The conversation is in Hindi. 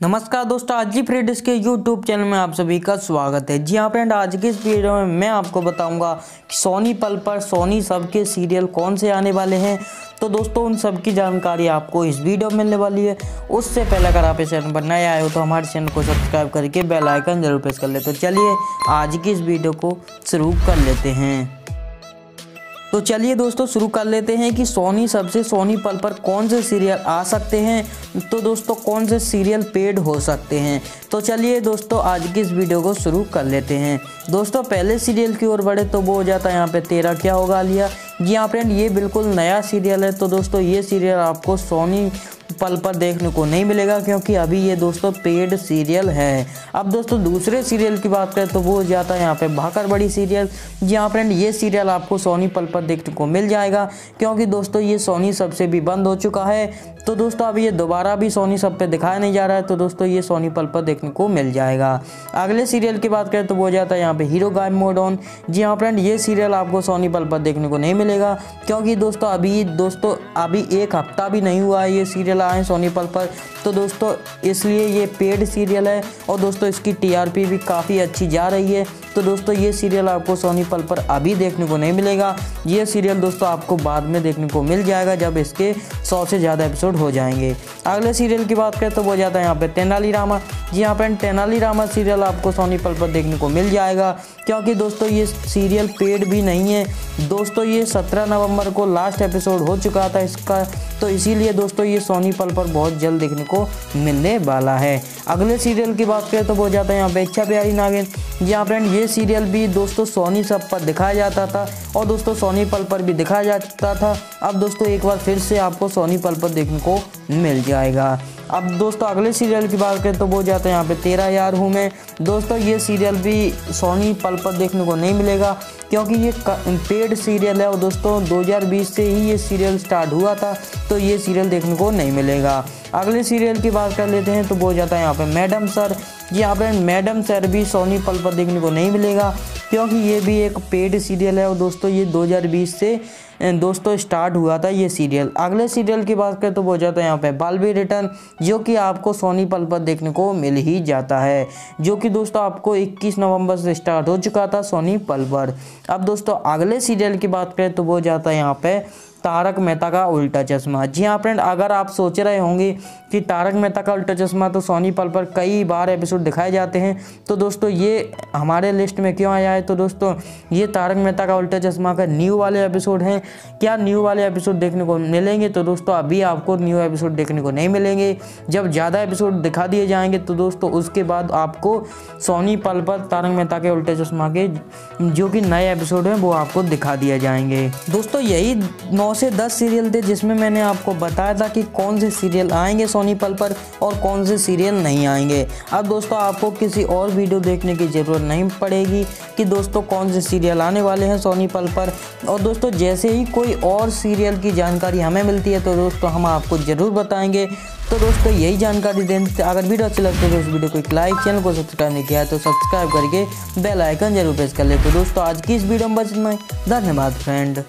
नमस्कार दोस्तों, आज की फ्रेंड्स के यूट्यूब चैनल में आप सभी का स्वागत है। जी हाँ फ्रेंड आज के इस वीडियो में मैं आपको बताऊँगा कि सोनी पल पर सोनी सब के सीरियल कौन से आने वाले हैं। तो दोस्तों, उन सब की जानकारी आपको इस वीडियो में मिलने वाली है। उससे पहले अगर आप इस चैनल पर नए आए हो तो हमारे चैनल को सब्सक्राइब करके बेलाइकन ज़रूर प्रेस कर ले। तो चलिए, आज की इस वीडियो को शुरू कर लेते हैं। तो चलिए दोस्तों, शुरू कर लेते हैं कि सोनी, सबसे सोनी पल पर कौन से सीरियल आ सकते हैं? तो दोस्तों, कौन से सीरियल पेड हो सकते हैं? तो चलिए दोस्तों, आज की इस वीडियो को शुरू कर लेते हैं। दोस्तों, पहले सीरियल की ओर बढ़े तो वो हो जाता है यहाँ पे तेरा क्या होगा लिया जी हाँ फ्रेंड ये बिल्कुल नया सीरियल है। तो दोस्तों, ये सीरियल आपको सोनी पल पर देखने को नहीं मिलेगा, क्योंकि अभी ये दोस्तों पेड सीरियल है। अब दोस्तों, दूसरे सीरियल की बात करें तो वो हो जाता है यहाँ पे भाकर बड़ी सीरियल जी हाँ फ्रेंड ये सीरियल आपको सोनी पल पर देखने को मिल जाएगा, क्योंकि दोस्तों, ये सोनी सबसे भी बंद हो चुका है। तो दोस्तों अभी ये दोबारा भी सोनी सब पे दिखाया नहीं जा रहा है तो दोस्तों, ये सोनी पल पर देखने को मिल जाएगा। अगले सीरियल की बात करें तो वो हो जाता है यहाँ पे हीरो गायब मोड ऑन जी हाँ फ्रेंड ये सीरियल आपको सोनी पल पर देखने को नहीं मिलेगा क्योंकि दोस्तों अभी दोस्तों, अभी एक हफ़्ता भी नहीं हुआ है ये सीरियल आए सोनी पल पर। तो दोस्तों, इसलिए ये पेड सीरियल है और दोस्तों इसकी टीआरपी भी काफ़ी अच्छी जा रही है। तो दोस्तों, ये सीरियल आपको सोनी पल पर अभी देखने को नहीं मिलेगा। ये सीरियल दोस्तों आपको बाद में देखने को मिल जाएगा जब इसके सौ से ज़्यादा एपिसोड हो जाएँगे। अगले सीरियल की बात करें तो वो जाता है यहाँ पे तेनाली रामा जी यहाँ पे तेनाली रामा सीरियल आपको सोनी पल पर देखने को मिल जाएगा। क्योंकि दोस्तों, ये सीरियल पेड भी नहीं है। दोस्तों, ये सत्रह नवंबर को लास्ट एपिसोड हो चुका था इसका। तो इसीलिए दोस्तों, ये सोनी पल पर बहुत जल्द देखने को मिलने वाला है। अगले सीरियल की बात करें तो वो जाता है यहाँ पे इच्छा प्यारी नागिन। यहाँ फ्रेंड ये सीरियल भी दोस्तों सोनी सब पर दिखाया जाता था और दोस्तों सोनी पल पर भी दिखाया जाता था। अब दोस्तों, एक बार फिर से आपको सोनी पल पर देखने को मिल जाएगा। अब दोस्तों, अगले सीरियल की बात करें तो वो जाते हैं यहाँ पे तेरा यार हूँ मैं। दोस्तों, ये सीरियल भी सोनी पल पर देखने को नहीं मिलेगा, क्योंकि ये पेड सीरियल है और दोस्तों 2020 से ही ये सीरियल स्टार्ट हुआ था तो ये सीरियल देखने को नहीं मिलेगा। अगले सीरियल की बात कर लेते हैं तो वो जाता है यहाँ पे मैडम सर यहाँ पे मैडम सर भी सोनी पल पर देखने को नहीं मिलेगा क्योंकि ये भी एक पेड सीरियल है और दोस्तों ये 2020 से दोस्तों स्टार्ट हुआ था ये सीरियल अगले सीरियल की बात करें तो वो जाता है यहाँ पे बालवी रिटर्न जो कि आपको सोनी पल पर देखने को मिल ही जाता है, जो कि दोस्तों आपको 21 नवंबर से स्टार्ट हो चुका था सोनी पल पर। अब दोस्तों अगले सीरियल की बात करें तो वो जाता है यहाँ पे तारक मेहता का उल्टा चश्मा। जी हाँ फ्रेंड अगर आप सोच रहे होंगे कि तारक मेहता का उल्टा चश्मा तो सोनी पल पर कई बार एपिसोड दिखाए जाते हैं। तो दोस्तों, ये हमारे लिस्ट में क्यों आया है? तो दोस्तों, ये तारक मेहता का उल्टा चश्मा का न्यू वाले एपिसोड हैं। क्या न्यू वाले एपिसोड देखने को मिलेंगे? तो दोस्तों, अभी आपको न्यू एपिसोड देखने को नहीं मिलेंगे। जब ज़्यादा एपिसोड दिखा दिए जाएँगे तो दोस्तों, उसके बाद आपको सोनी पल पर तारक मेहता के उल्टा चश्मा के जो कि नए एपिसोड हैं, वो आपको दिखा दिए जाएँगे। दोस्तों, यही नौ से दस सीरियल थे, जिसमें मैंने आपको बताया था कि कौन से सीरियल आएँगे सोनी पल पर और कौन से सीरियल नहीं आएँगे। अब दोस्तों, आपको किसी और वीडियो देखने की ज़रूरत नहीं पड़ेगी कि दोस्तों, कौन से सीरियल आने वाले हैं सोनी पल पर। और दोस्तों, जैसे ही कोई और सीरियल की जानकारी हमें मिलती है तो दोस्तों, हम आपको ज़रूर बताएँगे। तो दोस्तों, यही जानकारी देने अगर वीडियो अच्छी लगती है तो इस वीडियो को एक लाइक, चैनल को सब्सक्राइब नहीं किया तो सब्सक्राइब करके बेल आइकन ज़रूर प्रेस कर ले। तो दोस्तों, आज की इस वीडियो में बस इतना धन्यवाद फ्रेंड